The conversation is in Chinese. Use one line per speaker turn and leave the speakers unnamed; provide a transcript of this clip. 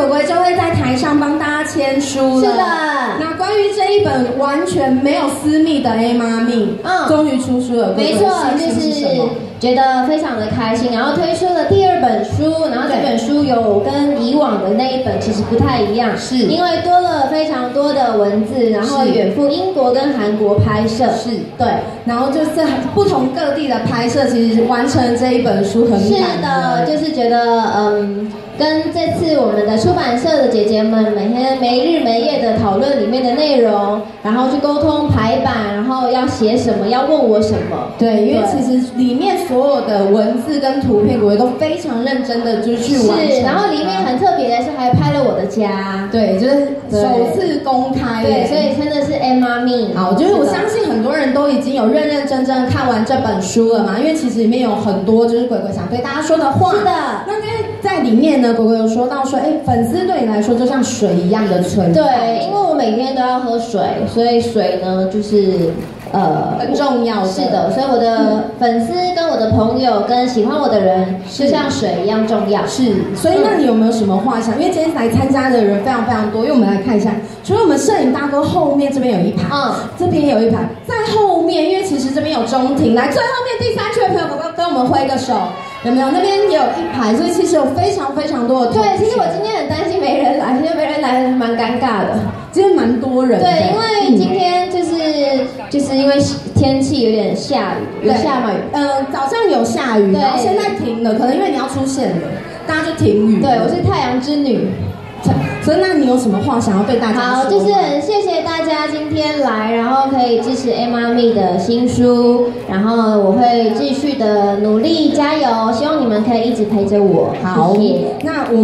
鬼鬼就会在台上帮大家签书了。
是的。
那关于这一本完全没有私密的 A 妈咪，
嗯。
终于出书了。
没错，就是觉得非常的开心，然后推出了第二本书，然后这本书有跟以往的那一本其实不太一样，
是。
因为多了非常多的文字，然后
是。
远赴英国跟韩国拍摄，
是。
对，
然后就是不同各地的拍摄，其实完成这一本书很
是的，就是觉得嗯，跟这次我们的出版社的姐姐们每天没日没夜的讨论里面的内容，然后去沟通排版，然后要写什么，要问我什么，
对，因为其实里面所有的文字跟图片，我也都非常认真的就是去完成。
是，然后里面很特别的是还拍了我的家，
对，就是首次公开。
对，所以真的是 M 妈咪。
好，就是我相信很已经有认认真真看完这本书了嘛，因为其实里面有很多就是鬼鬼想对大家说的话。
是的。
那因为在里面呢，鬼鬼有说到说，哎，粉丝对你来说就像水一样的存在，
对，因为我每天都要喝水，所以水呢就是呃
很重要
是的，所以我的粉丝跟我的朋友跟喜欢我的人，就像水一样重要。
是，所以那你有没有什么话想？因为今天来参加的人非常非常多，因为我们来看一下，除了我们摄影大哥后面这边有一排，
嗯。
这边也有一排，在后面，因为其实这边有中庭，来最后面第三区的朋友，可不可以跟我们挥个手？有没有？那边也有一排，所以其实有非常非常多的。
对，其实我今天很担心没人来，因为没人来蛮尴尬的。
今天蛮多人。
对，因为今
嗯
天就是就是因为天气有点下雨，有
对
下嘛雨。
呃，早上有下雨，
对
然后现在停了，可能因为你要出现了，大家就停雨。
对，我是太阳之女。
所以那你有什么话想要对大家
好，就是很谢谢大家今天来，然后可以支持 A 妈咪的新书，然后我会继续的努力加油，希望你们可以一直陪着我。
好
谢谢，
那我。